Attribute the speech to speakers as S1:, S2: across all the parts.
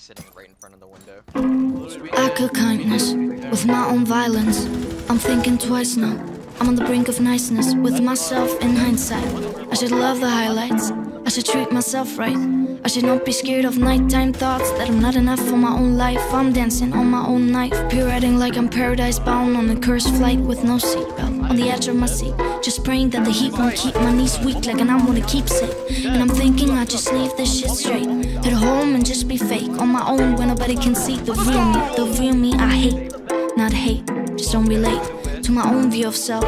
S1: sitting right in front of the window.
S2: I kill kindness with my own violence. I'm thinking twice now. I'm on the brink of niceness with myself in hindsight. I should love the highlights. I should treat myself right. I should not be scared of nighttime thoughts that I'm not enough for my own life. I'm dancing on my own knife, pirouetting like I'm paradise bound on a cursed flight with no seatbelt. On the edge of my seat, just praying that the heat won't keep my knees weak like an I wanna keep sick. And I'm thinking I just leave this shit straight. Head home and just be fake on my own when nobody can see the real me. The real me I hate, not hate, just don't relate to my own view of self.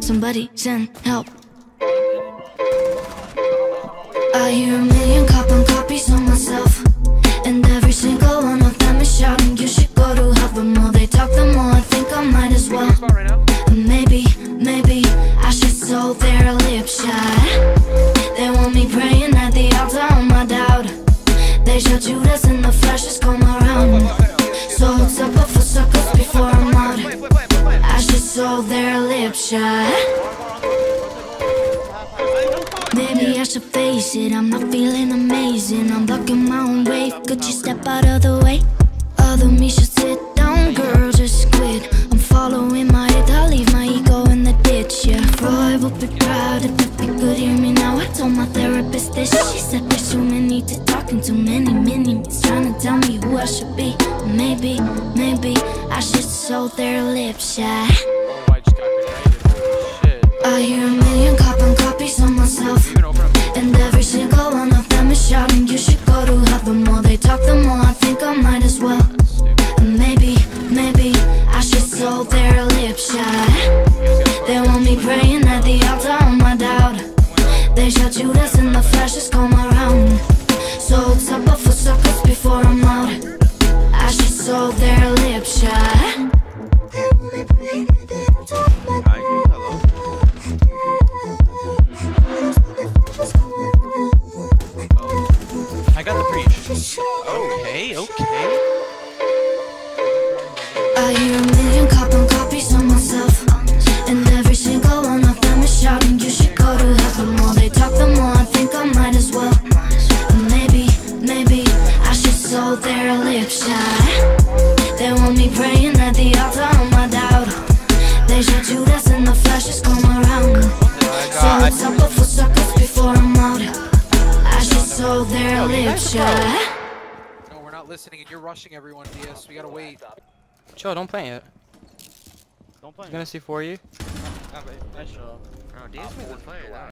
S2: Somebody send help. I hear a million carbon copies of myself And every single one of them is shouting You should go to hell The more they talk, the more I think I might as well They show Judas in the flesh just come around. So it's up for suckers before I'm out. I should sew their lips shut Maybe I should face it, I'm not feeling amazing. I'm blocking my own way, could you step out of the way? Would be proud if you could hear me. Now I told my therapist this, she said there's too many to talk And too many mini-me's trying to tell me who I should be. Maybe, maybe I should sew their lips,
S3: Oh, I
S2: hear a million carbon copies of myself. And every single one of them is shouting You should go to hell. The more they talk, the more I think I might as well. And maybe, maybe I should sew their lips shut They want me praying They shout Judas in the flesh, just come around So it's up for suckers before I'm out I should sew their lips shut
S3: I got the breach. Okay, okay.
S2: I hear their lips shut They want me praying at the altar on my doubt They should Judas in the flesh, just come around oh So it's up for suckers before I'm out I should sew their lips shut
S3: No, we're not listening, and you're rushing everyone, DS. We gotta wait.
S4: Chill, don't plant it.
S5: Don't play.
S4: He's gonna see for you.
S5: Nice job.
S1: Bro, DS made the play.